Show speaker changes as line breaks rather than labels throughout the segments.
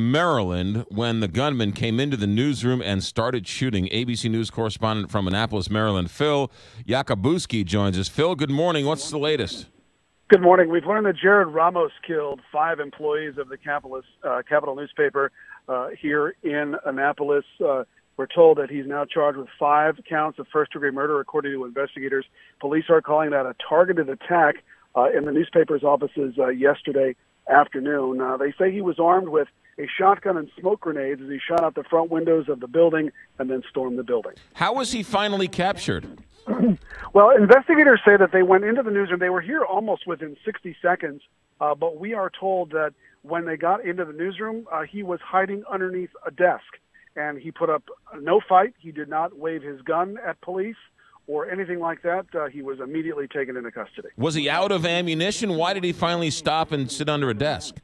Maryland, when the gunman came into the newsroom and started shooting. ABC News correspondent from Annapolis, Maryland, Phil Yakabuski joins us. Phil, good morning. What's the latest?
Good morning. We've learned that Jarrod Ramos killed five employees of the Capital, uh, Capital newspaper uh, here in Annapolis. Uh, we're told that he's now charged with five counts of first degree murder, according to investigators. Police are calling that a targeted attack uh, in the newspaper's offices uh, yesterday afternoon. Uh, they say he was armed with a shotgun and smoke grenades as he shot out the front windows of the building and then stormed the building.
How was he finally captured?
well, investigators say that they went into the newsroom. They were here almost within 60 seconds, uh, but we are told that when they got into the newsroom, uh, he was hiding underneath a desk. And he put up no fight. He did not wave his gun at police or anything like that. Uh, he was immediately taken into custody.
Was he out of ammunition? Why did he finally stop and sit under a desk?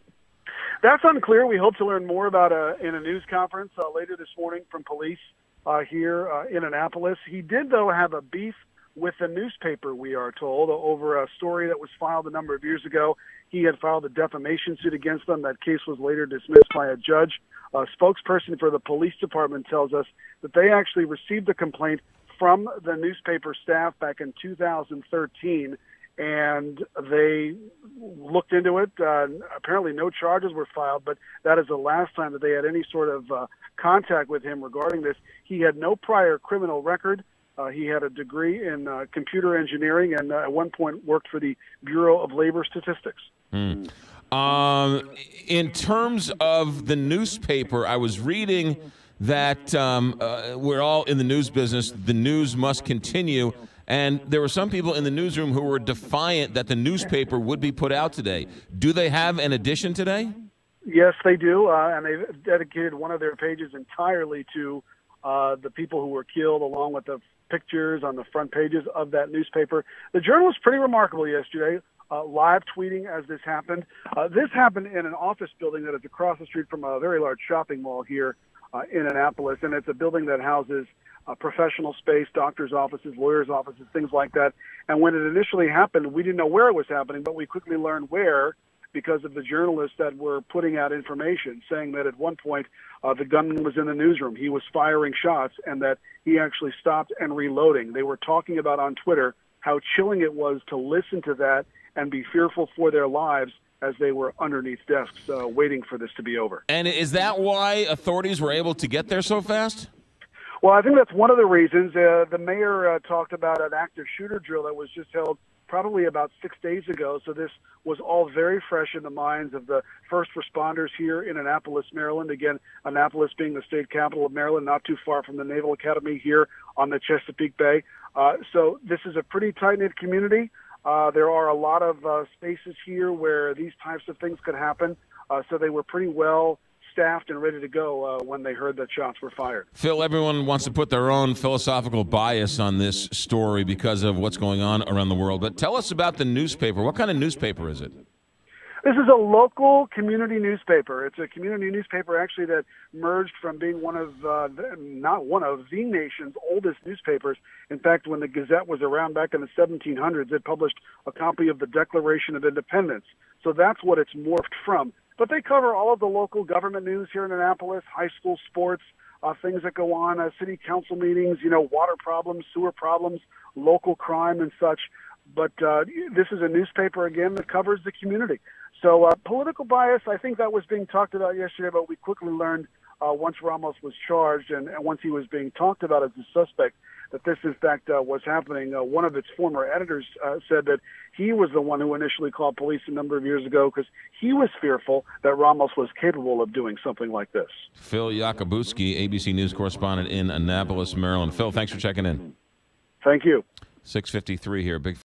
That's unclear. We hope to learn more about a, in a news conference uh, later this morning from police uh, here uh, in Annapolis. He did, though, have a beef with the newspaper, we are told, over a story that was filed a number of years ago. He had filed a defamation suit against them. That case was later dismissed by a judge. A spokesperson for the police department tells us that they actually received a complaint from the newspaper staff back in 2013 and they looked into it. Uh, apparently, no charges were filed, but that is the last time that they had any sort of uh, contact with him regarding this. He had no prior criminal record. Uh, he had a degree in uh, computer engineering and uh, at one point worked for the Bureau of Labor Statistics.
Hmm. Um, in terms of the newspaper, I was reading that um, uh, we're all in the news business. The news must continue. And there were some people in the newsroom who were defiant that the newspaper would be put out today. Do they have an edition today?
Yes, they do. Uh, and they've dedicated one of their pages entirely to uh, the people who were killed, along with the pictures on the front pages of that newspaper. The journal was pretty remarkable yesterday. Uh, live tweeting as this happened. Uh, this happened in an office building that is across the street from a very large shopping mall here uh, in Annapolis, and it's a building that houses uh, professional space, doctors' offices, lawyers' offices, things like that. And when it initially happened, we didn't know where it was happening, but we quickly learned where because of the journalists that were putting out information saying that at one point uh, the gunman was in the newsroom, he was firing shots, and that he actually stopped and reloading. They were talking about on Twitter how chilling it was to listen to that and be fearful for their lives as they were underneath desks uh, waiting for this to be over.
And is that why authorities were able to get there so fast?
Well, I think that's one of the reasons. Uh, the mayor uh, talked about an active shooter drill that was just held probably about six days ago. So this was all very fresh in the minds of the first responders here in Annapolis, Maryland. Again, Annapolis being the state capital of Maryland, not too far from the Naval Academy here on the Chesapeake Bay. Uh, so this is a pretty tight knit community. Uh, there are a lot of uh, spaces here where these types of things could happen. Uh, so they were pretty well staffed and ready to go uh, when they heard that shots were fired.
Phil, everyone wants to put their own philosophical bias on this story because of what's going on around the world. But tell us about the newspaper. What kind of newspaper is it?
This is a local community newspaper. It's a community newspaper actually that merged from being one of, uh, the, not one of, the nation's oldest newspapers. In fact, when the Gazette was around back in the 1700s, it published a copy of the Declaration of Independence. So that's what it's morphed from. But they cover all of the local government news here in Annapolis, high school sports, uh, things that go on, uh, city council meetings, you know, water problems, sewer problems, local crime, and such. But uh, this is a newspaper, again, that covers the community. So uh, political bias, I think that was being talked about yesterday, but we quickly learned uh, once Ramos was charged and, and once he was being talked about as a suspect that this, in fact, uh, was happening. Uh, one of its former editors uh, said that he was the one who initially called police a number of years ago because he was fearful that Ramos was capable of doing something like this.
Phil Yakabuski, ABC News correspondent in Annapolis, Maryland. Phil, thanks for checking in.
Thank you.
653 here. Big